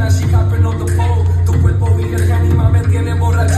as she hopping on the pole. Tu cuerpo virgen y me tiene borracho.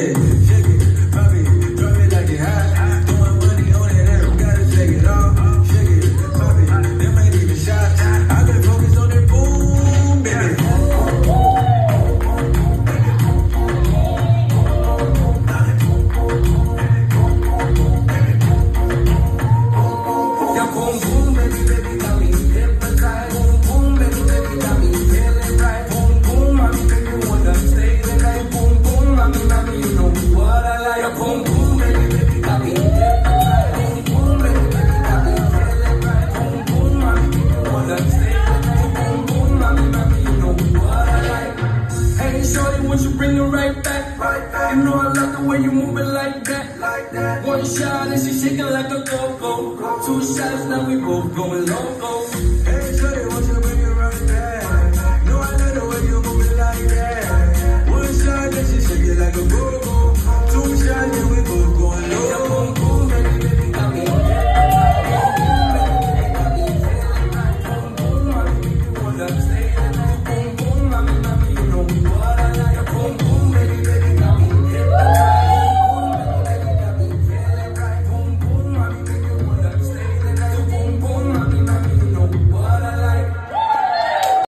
once you bring it right back. Right back. You know I like the way you move it like that. Like that. One shot and she shaking like a go-go. Two shots, now we both going loco. Hey,